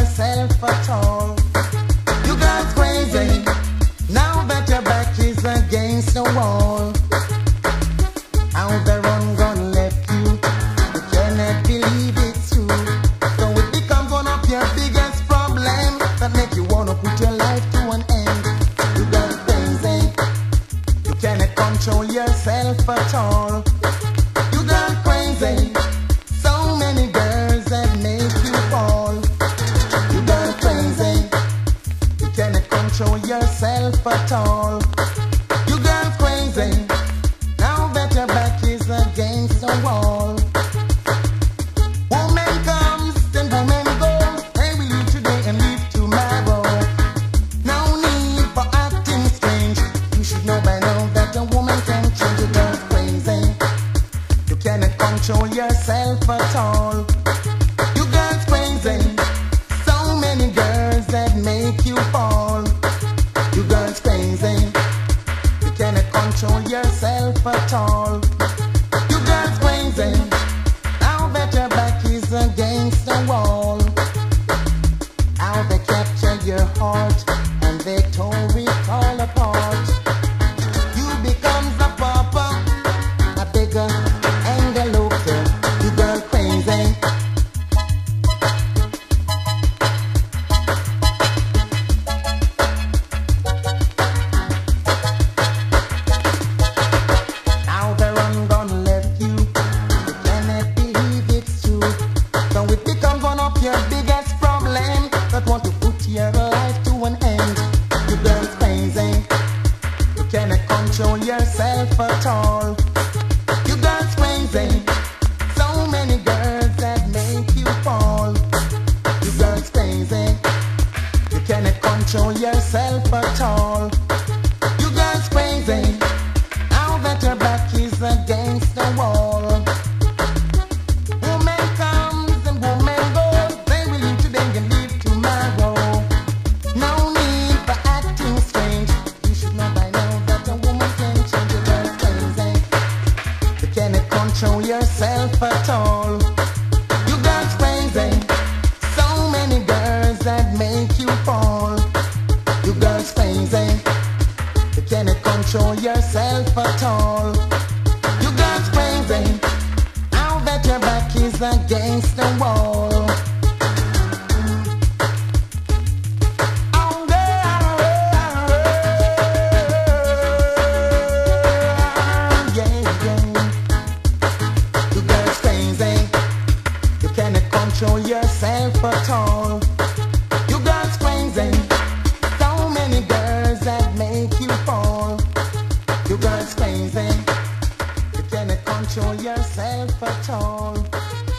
herself at all. You got crazy. Now that your back is against the wall. how the run gun left you. You cannot believe it's true. So it becomes one of your biggest problems that make you wanna put your life to an end. You got crazy. You cannot control yourself at all. You got crazy. Now that your back is against the wall. Woman comes, then. They will today and leave tomorrow. No need for acting strange. You should know by now that a woman can. You crazy. You cannot control yourself at all. You crazy. Your back is against the wall. You girls crazy. So many girls that make you fall. You girls crazy. You control yourself at all. You girls crazy. Now that your back is against the wall. Control yourself at all. You girls crazy. So many girls that make you fall. You girls crazy. You cannot control yourself at all. You girls crazy. Now that your back is against the wall. Control yourself at all.